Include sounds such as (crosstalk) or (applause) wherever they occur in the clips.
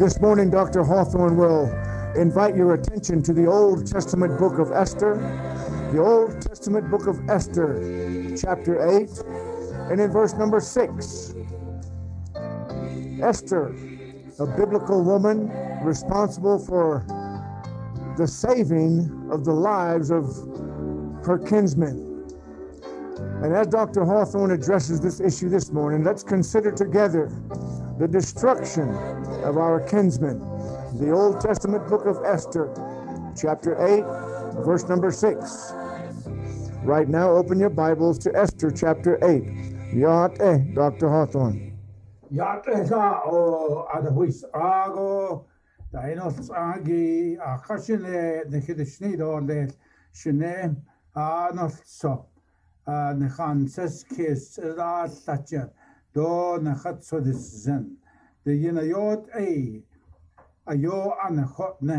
This morning, Dr. Hawthorne will invite your attention to the Old Testament book of Esther, the Old Testament book of Esther, chapter 8, and in verse number 6. Esther, a biblical woman responsible for the saving of the lives of her kinsmen. And as Dr. Hawthorne addresses this issue this morning, let's consider together the destruction of our kinsmen. The Old Testament book of Esther, chapter 8, verse number 6. Right now, open your Bibles to Esther chapter 8. Yate, eh, Dr. Hawthorne. Yate eh, o dainos agi akashine shine seskis do de a yod ei a yo an chotne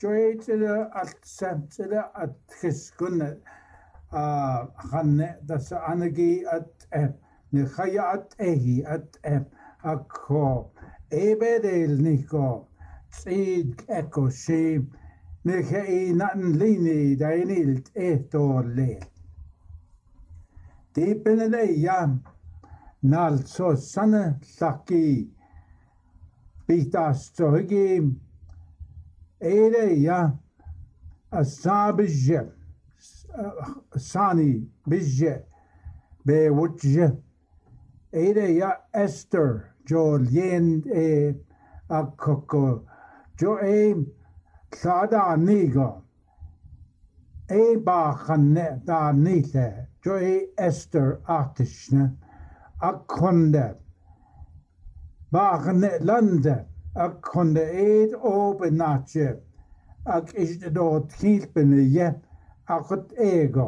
joet ila all semt ila at chisgun a khanne das anagi at e, ne chai at ehi at ep eil ni niko tsid eco si, ne khai nan lini dainilt etor le Depen yn eiam, nal so sana llaki, big das zurückgeben. Ede ya asa bizce sani bizce be vutce ede ya Esther jo lien e akoko jo e sada nigo e bakhanne da nite jo e Esther atışne akonde bach yn London ac hwn eid o bynatio ac eisiau dod o llill bynyddio ac oedd ego.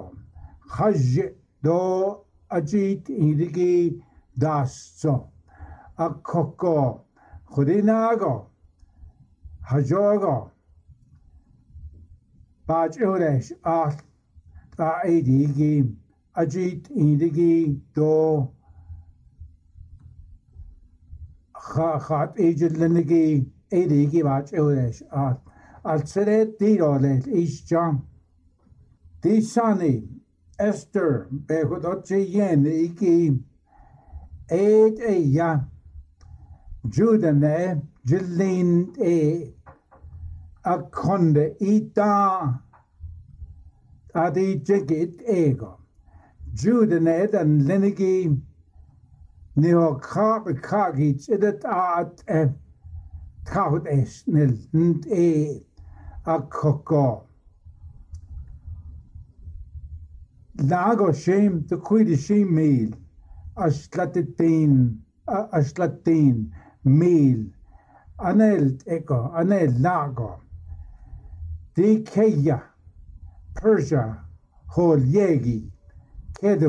Chasio do a jyd i ddigi dasto a coco ago chwydinago hajogo bach ywres all a eidigi a jyd i ddigi do خاط ایجد لندگی ایدی گی باچ اولیش آت آلسره دیر آلیل ایش جان دیسانی استر به خود آچه ین ایگی اید ایا جودن ای جلین ای اکنده ایدا آدی جگید ایگا جودن ایدن لنگی ایدن neokragic edet aat at trahut es nel nt e akoko. Lago shem te kuidi shem mil aslatetin aslatin mil anelt eko anel lago dikeya Persia hol yegi kede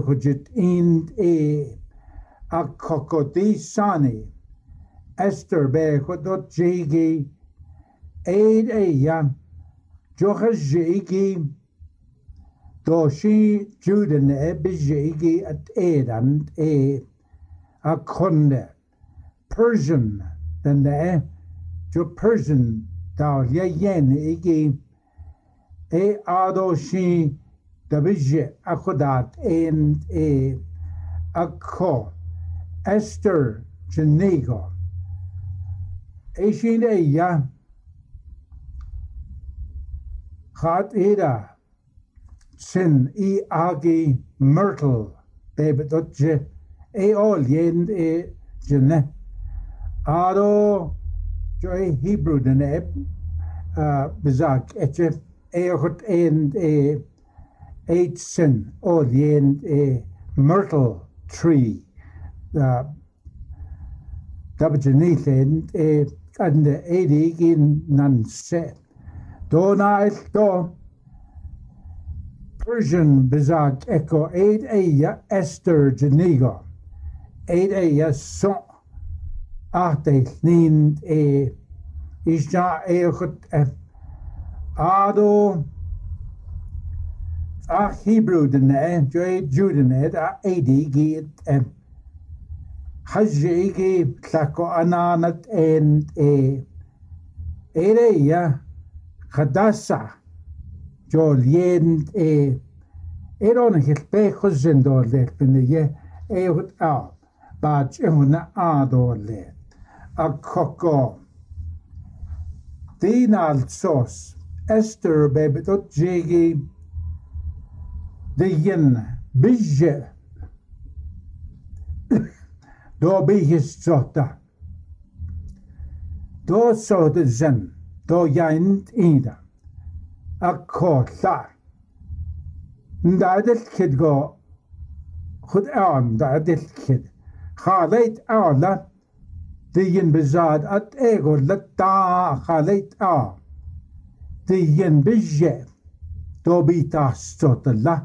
ind e akokodi sani, esterbe hodot jigi, aid eya, johajigi, doshi juden ebijigi at aid and a Persian than the jo Persian dal yen igi, e adoshi davisje akodat and a akor. Esther Chenega, eşin eyya hat ida sin i e agi myrtle eh, bebe dotje e ol yen eh, eh, e jene ado joy hebrew den ep bezak etche e hot en e eight sin ol yen e myrtle tree dabjinilin e ande edigin nanse donail do Persian bizag eco eid eia Esther jinigo eid eia so ahte nin e isja eokut e ado ach Hebrew dyn e dene, Judene, a edi gyd e. hajjigi tlako ananat en e ere ereya khadasa jolien e eron hilpejos zendolet pineye eut a bach ehuna adolet a koko din alsos Esther bebet ot de diyen bijje Do be his jota. Do so de zen. Do yaint ida. A ko la. Ndadil kid go. Chud aon e ndadil kid. Chaleit aola. Dyn bizad at ego la da chaleit a. Dyn bizje. Do be ta stota la.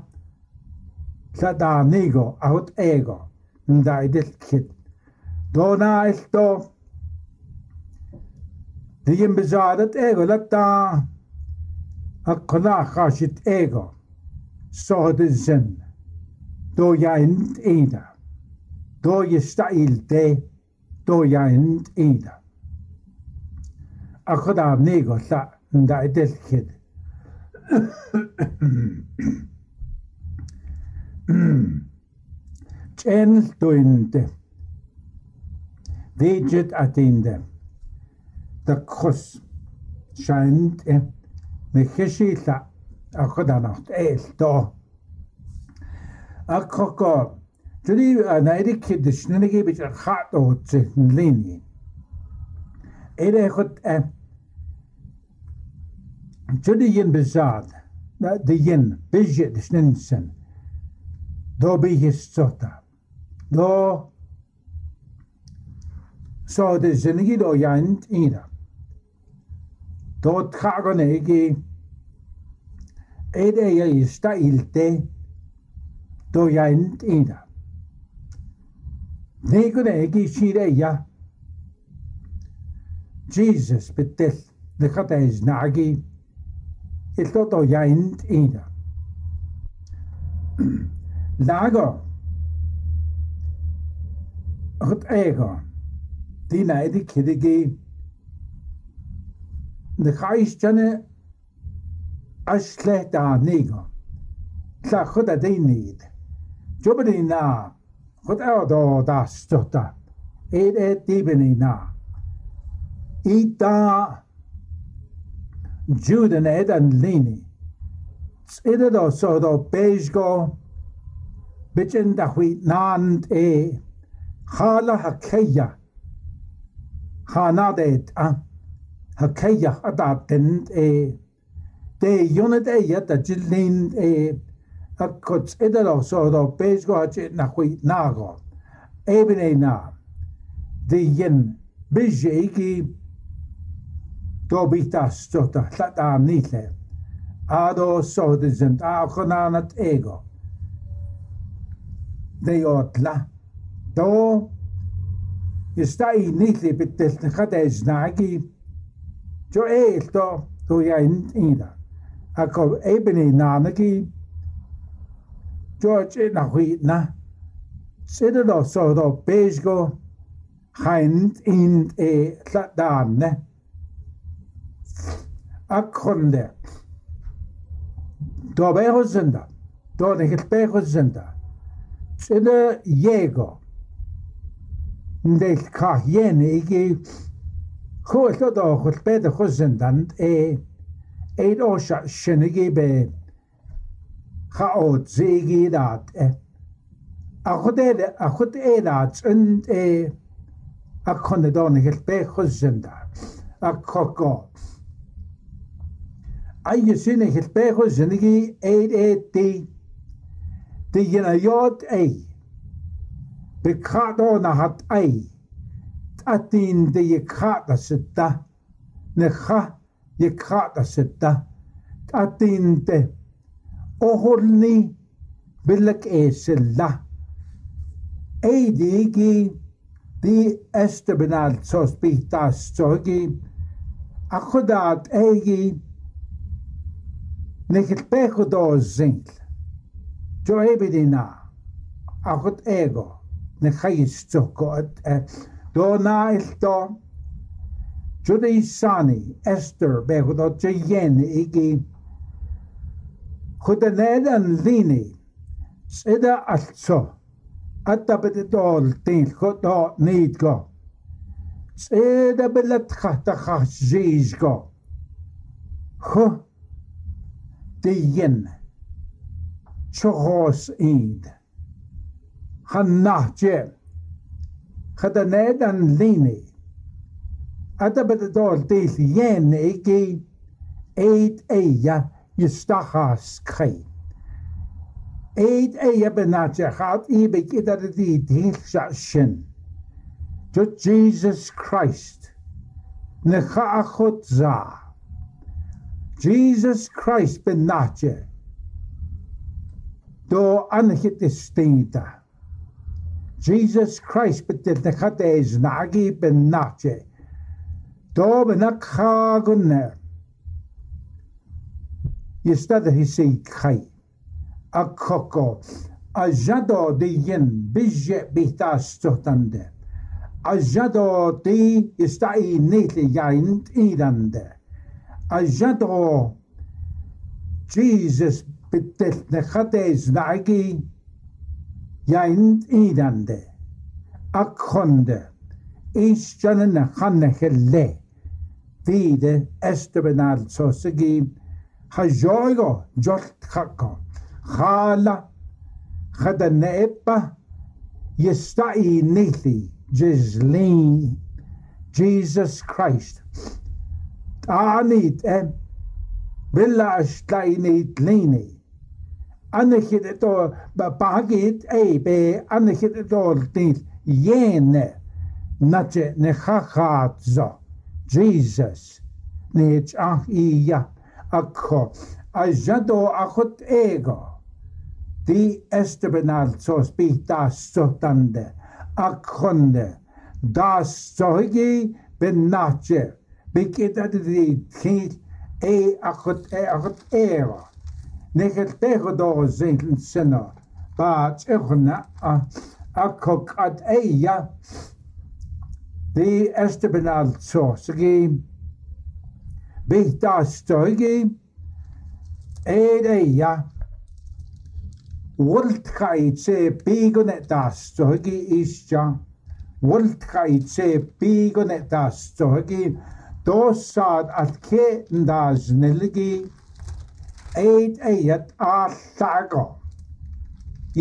Lladanigo, ahot ego, ndaidil kid. Chaleit aola. Dona esto. Digin bizaret ego latta. Akkona khashit ego. Sohdin sen. Do yayint ida. Do yista'il de. Do yayint ida. Akkoda nego la. Nda edel kid. Channel dointe. They did attain them. The cross scheint mechishila akadanacht elto. Akoko Jadi nairi kiddish nenegi bich khat otse lini. Ere khot Jadi yin bizad. De yin bizje dishninsen. Do bi his sota. Do Så زندگی دو یعنی اینه då frågan är är det jag inte ilde då jag inte inne. Nekun egi shire ya. Jesus betel nekata is nagi ilto do jag inte inne. (clears throat) Lago. Hot ego. de neide kidde ge. De chaënne aslä a neger. Kla chud a dé neid. Jo na chud a da da stota. E er e deben e na. I da Juden ed an leni. I o so do beis go bitjin da chwi naand e. Chala ha keia chanadéit a ha ah, keich ah, a da den é dé Jonet éiert a jilin é a ko idech so a bees go nach chuit nágó. Eben é ná dé jin bisé gé dobí sto a cha a níle. Adó so sind a chonánat éigo. Déi ót ladó, يستعيني بالتلت قد اجناعكي جو ايه التو تو يا اينا اكو ابني نانكي جورج انا هويتنا سيدو سودو بيجو خاين اين اي تلاتدان اكخنده تو بيغو زندا تو نكت بيغو زندا سيدو ييغو Ndeil ka yene igi Chwyll o do chwyll bed ychwys yn dan e Eid o sienig i be Cha o zig i dad e A chwyd e dad e yn e A chwnnw e do ni chyll be chwys yn da A cogo A ysyn i chyll be chwys yn i Eid e di Di yna iod ei بقعدونا هتأي تأتين دي يقعد ستة نخا يقعد ستة تأتين دي أهرني بلك إيه سلة أي ديجي دي استبنال سوس بيتاس توجي أخدات أيجي نكت بيكو دو الزنك جو إبدينا أخد إيجو Do nechaistogot et Jwyd ei sani, Esther beth oedd o dy yen i behudo jen igi Chudaned an lini Sida alzo Atta bedidol tin chudo nidgo Sida bilat chata chachjizgo Chu Diyen Chogos ind. genachtje. Gedeneid aan Lini. Het hebben door deze jen ik eet eia je stachas kree. Eet eia benadje gaat ibek dat het die dienstjaarschen. Tot Jesus Christ. Ne gaachot za. Jesus Christ benadje. Door an het steen daar. Jesus Christ but betekent nagi is Door ben ik gunner. Je staat he zei kai. A koko. A jado de yin bizje bita stotande. A jado de istai daar nete idande. A jado Jesus betekent nagi يعيدند أكخند إيشجنن خنخلي فيد استبنال سوسجين خجويغو جلت خكو خالا خدن إبا يستعي نيثي جزلين جيسوس كرايست أعنيت أم بلا أشتعي نيت ليني anerkjente da bagit eibe anerkjente doltnit ne hahatza Jesus nec ah ija akko ajado akot ego di estebenalzos bitas sotande akkonde das zogi benace bikitadidi til akot e negeltegedoorzetelsena baatsegna akok at eia det erste benalzo segi bihta stoigi ed eia Voltkaitse pigone tastogi isja Voltkaitse pigone tastogi Dossad at ke ndaz nelgi عید éiad á sagá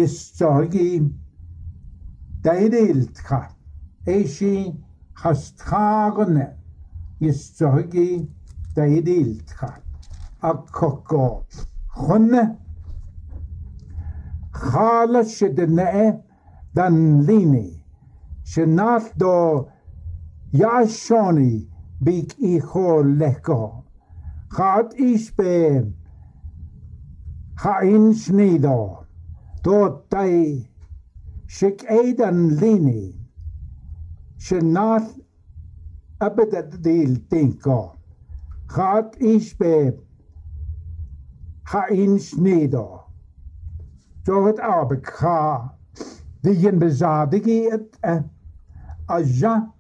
is teí déilcha é sin chatáganna is teí déilcha a cocó chunne chála si duna é den líní sin náth dó ja seánnaí bíic í chó leá. Chaat is béim, Chaim Schneidor, schik eden Lini, Shenat Abedadil Tinko, Gaat Ishbe Chaim Schneidor, Zoret Arbek Ga, het Bezadigi het eh, Aja,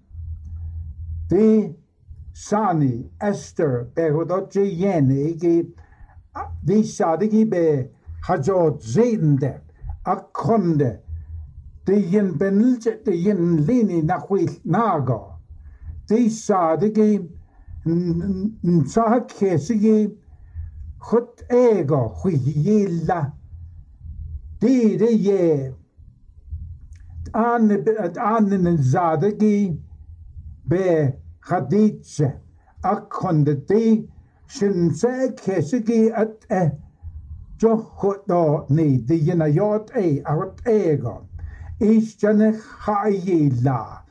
Die Sani Esther Berodotje Jene, 위샤드기베 하조 제인데 아콘데 디인 베닐체 디인 리니 나휘 나가 디샤드기 사케시기 헛에가 휘일라 디르예 안 안는 자드기 베 하디체 아콘데 디 Shinse keshigi at e johoto ni di yina yot e arat ego ish jane hai la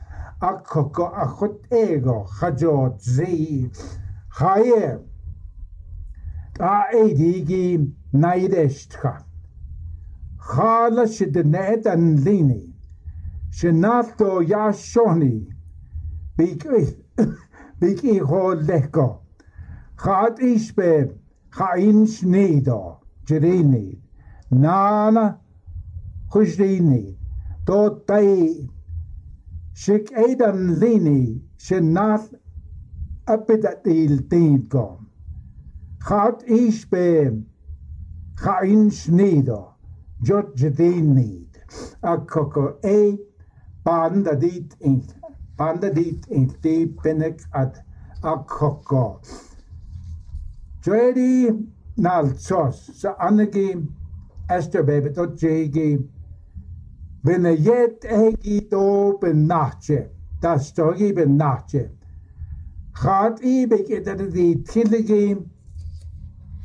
a koko a hot ego hajo zi hai e ta e digi naideshka hala shidne dan lini shinato yashoni bikri bikri ho lekko Chad is cha ga ins neder, jiri nid, nana, chwysdini. do dai, sig eidan lini, sy'n nath ybyd at il dyd gom. Chad is cha ga ins o, jod jirini. a coco e, band a dit in, band a dit in, di pinnig ad, a coco. Jo ydy nawr sa so an y gi ester be fydd o je gi na da stogi by na Cha i by gyda y ddi ti y gi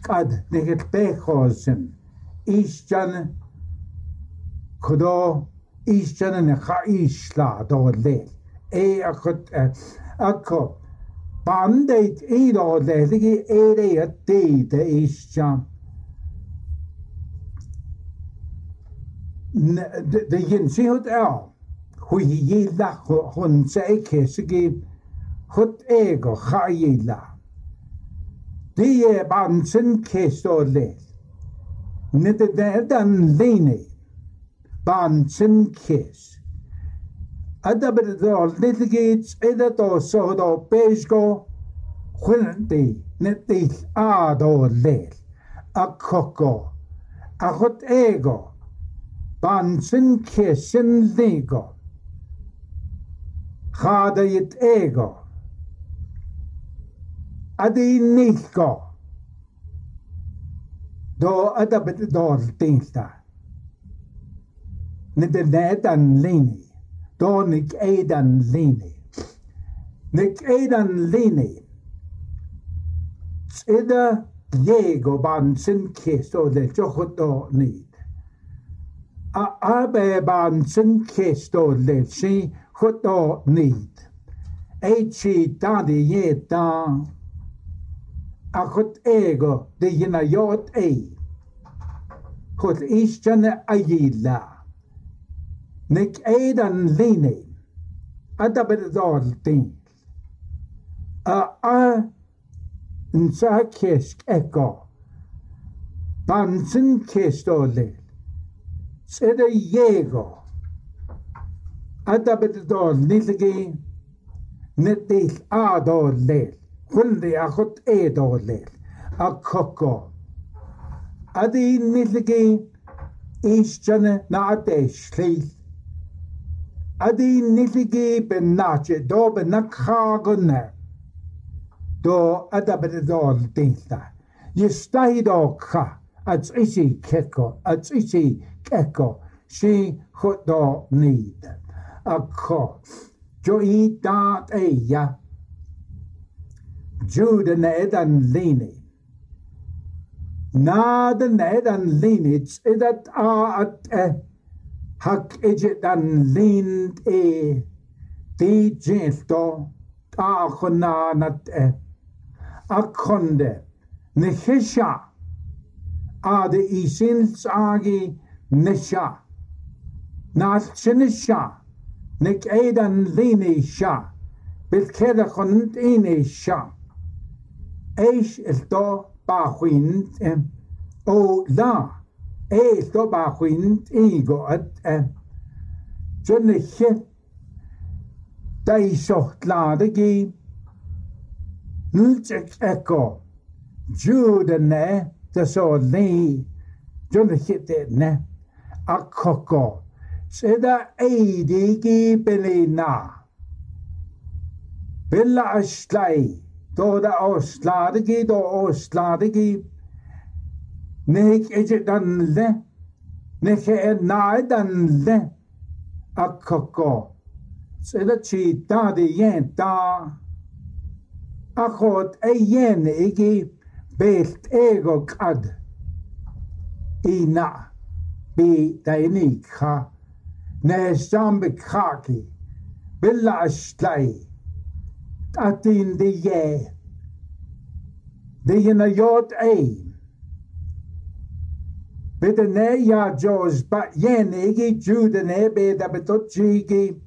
cad ne gy bech yn eistian cydo eistian yn y cha isla do le e a chwyt e ac bandeit ierodētīgi īrija tīte izšķa. Det gensidigt er, hvor gilla hun sag kæsigi, hut ægge har gilla. Det er bansen kæst og læs. Nede der lene, bansen kæst. adabedol nidgid edato sohodo pesgo chwildi niddill ado lell a coco a chot ego ban sy'n cesyn ddigo chada yt ego adi neillgo do adabedol deillta nid yn ned an leini door Nick Aidan Lini. Nick Aidan Lini Tsida Diego ban sin kes o de jochot do nid. A abe ban sin kes do de si chot nid. Eichi ta di ye ta a chot ego de yina yot ei. Chot ishjan a yila. Nek eidan lini. Ada berdol ting. A a nsa kesk eko. Bansin kestole. Sede yego. Ada berdol nilgi. Netil adol lel. Kulli akut edol lel. Akoko. Adi nilgi. Ishjane na adesh lel. adinitigi benache do benakhagonne do adabedol tinta yestahido kha atsishi keko atsishi keko shi hodo need akko jo itat eya jude nedan lini nad nedan linits edat a at e. Hak eceden lind e de gelto ahonanat e akonde nehesha ade isins agi nesha nalchinisha nek edan linisha بالكذا خنت إني الشعب إيش ba باخوينت o la esto bajo at så ikke der i så klare gi nødtjek ekko ne, der så ne, så ikke det ne akkoko så der eide gi belina Bella aslai, då det avslade gi, då avslade gi, نهيك دان له نهيك نايدان له أككو سيدا تشي تا دي ين تا أخوت أيين إيجي بيلت إيغو قد إينا بي داينيك خا نهشام بكخاكي بالعشتلي تأتين دي يه دي نيوت أين Bitte ne ja George ba jenegi Jude ne be da betochigi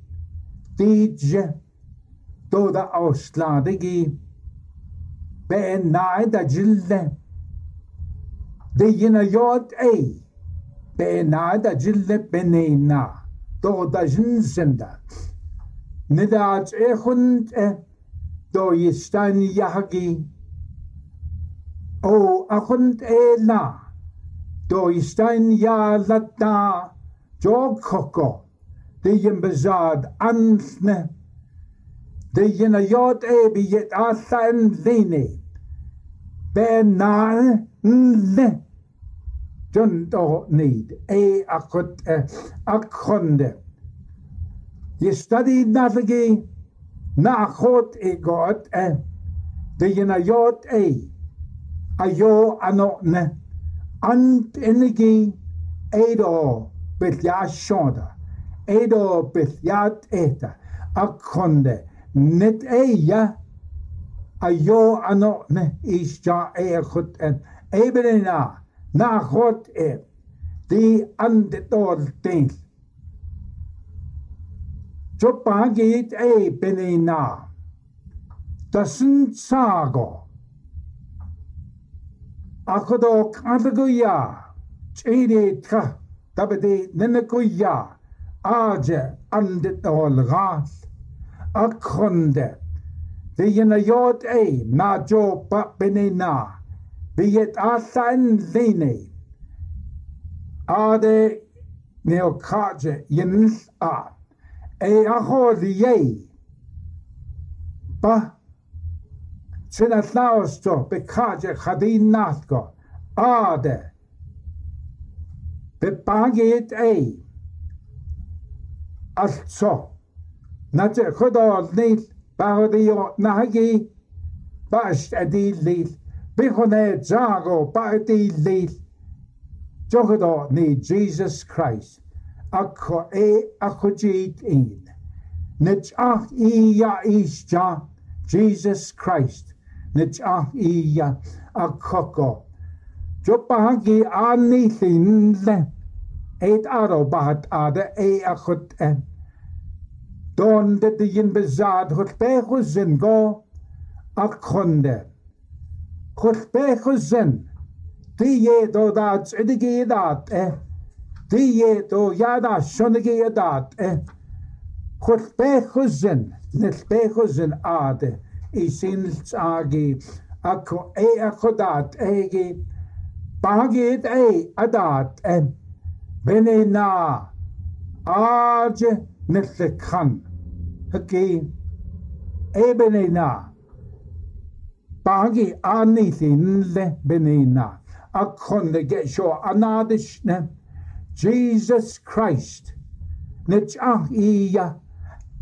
dije do da avsladigi be nai da jille de yine yod ey be nai da jille be na do da jinsenda ne da at e hund e do yistan yahgi o ahund e na doistain yaalata joogkoko diyin bezad antne diyin ayot ebi yet asa en zini benar nne jundo nid e akot akonde yestadi navigi naakot e, e god e. diyin ayot e ayo anotne Unending Ador Bethjashonda, Ador Bethyat Eta, Akonde, Net Eja, Ayo ano ne ja Anone Isha Echoten, Ebenina, Nahot E, De Andedor Ding. Chopagit das sind Sago. Akodo kantaguya, chede tra, tabede nenakuya, aje andet olgas, akondet, the yenayot e, najo papinena, viet asan zine, ade neokaje yenis a, e aho the ye, pa sy'n allnaws to be cadw eich chadu'n nath go. A de. Be bagyd ei. Alltso. Na te chod o lnil. Ba chod i o nagi. Ba ysd ydi e lnil. Be chod e drag o ba ydi lnil. Diolch o ni Jesus Christ. Ac o e a chod i un. Nid ach i ia isdia Jesus Christ. net a ia a koko. Jopahagi a ni lindle. Eid aro bahat ada e a chut en. Don de yin bezad hut bechu zin go a konde. Hut bechu zin. Di ye do da tsidigi dat e. Di ye do yada shonigi dat e. Hut bechu zin. Nil bechu zin ade. isilt agi ako e akodat egi bagit e adat e bene na aj kan. Hygi. e bene na bagi ani sinle bene na akon de get sure anadish ne. Jesus Christ nit ah iya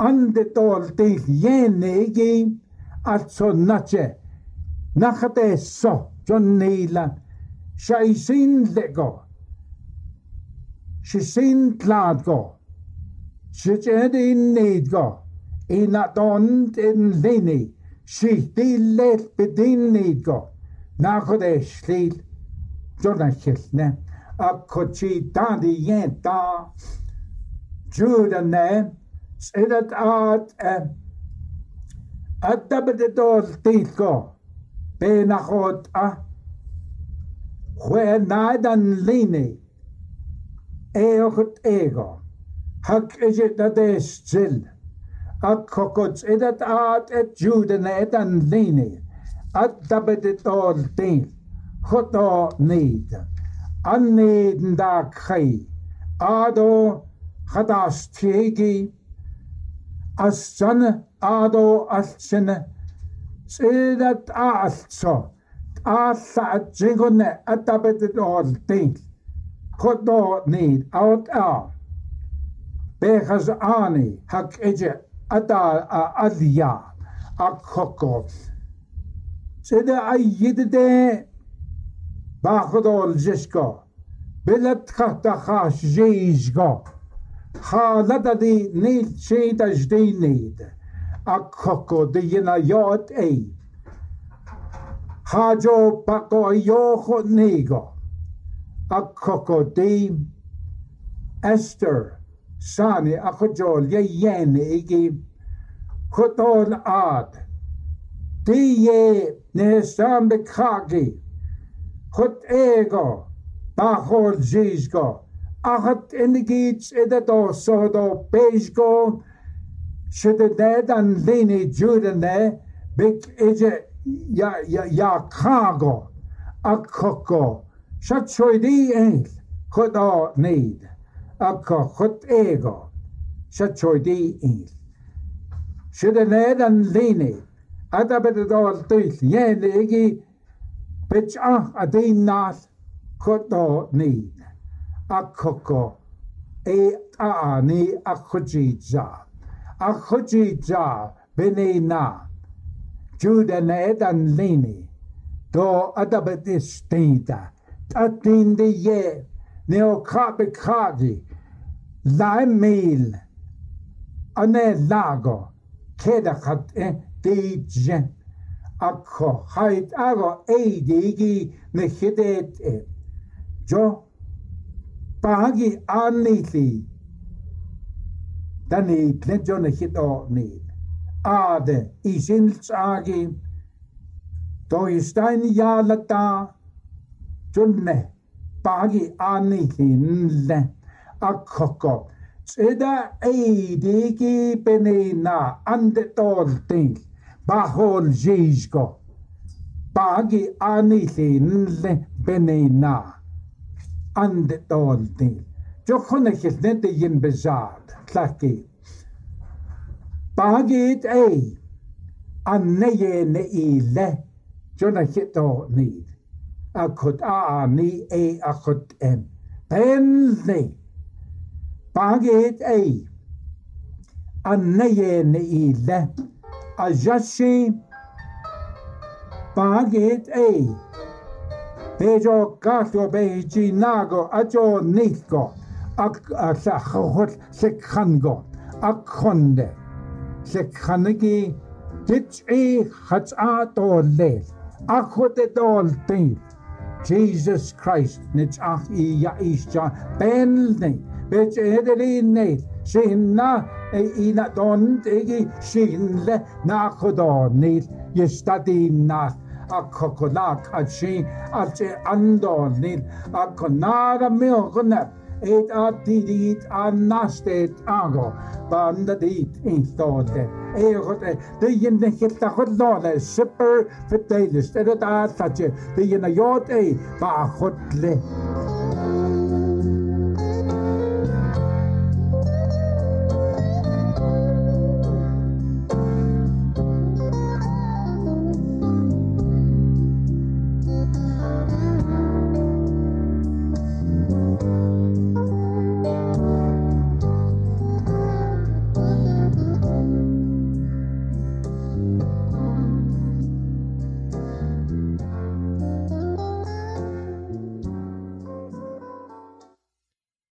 andetol til yenegi atso nache, nachate so, John Neilan, sy'n lego, sy'n tlad go, sy'n in neud go, un adond yn leni, sy'n diled bydyn neud go, nachod e llil, John Achillne, a cwtsi dan i ien da, Jude yna, sydd ad eh, אתה בדדור תיקו benachot a nadan lini eocht ego hak is it that is zil at kokots edat at et juden edan lini at dabedet all din an need anneden da kai ado hadas tiegi, asan ado a a aado altsina sidat aalso aalla atsingunne atapetit oltiin kodo niin aot a bech behas ani hag eje a da a adia akkoko sida ayyidde baxdol jisko bilat khata khash jizgo خالد دی نیت چید اج دی نید اکا کو دی نا یاد ای خاجو پاکو یو نیگو نیگا اکا دی استر سانی اخو جول یه یین ایگی کتول آد دی یه نیستان بکاگی خود ایگا با خود جیزگا achat indicates that also the page go should the dead and lini Jordan there big is ya ya ya cargo a coco shut shoy di ain't could o need a coco ego shut shoy di ain't sydd the dead and lini i a bit of all teeth yeah the iggy pitch a a day nath could o need a koko e a ni a chojija a chojija bin na ju den ed an leni do adabet is tinta ta tin de ye ne o kape kadi la mil ane lago keda khat e te jen a kho hait ago e digi ne hidet e jo pagi aniti dani pledjon hit o ni ade i sints agi to i stein ja lata tunne pagi aniti nle akoko Seda eidigi benina ande ting bahol jizgo. Bagi anithin benina. αντιτόντι. Και όχι να χεχνέτε γιν μπεζάρτ, τλακί. Πάγιτ ει, ανέγενε η λε, και να χετώνει. Ακοτ αάνι ει ακοτ εμ. Πένδι. Πάγιτ ει, ανέγενε η λε, αζάσι, πάγιτ ει. hejo gato ti nago ajo neitgo ac llachawhol llechango ac honde llechanigi dit i e chats a dolel ac hwt e dol teil Jesus Christ nid ach i ia eisio bel neu bet eder i neud sinna e i na don e i sinle na i ystadinach ako nakashin ache a nit ako nara milgunep et atidit anastet ago bandadit instode de jende gitta super verdedigst en het de ba godle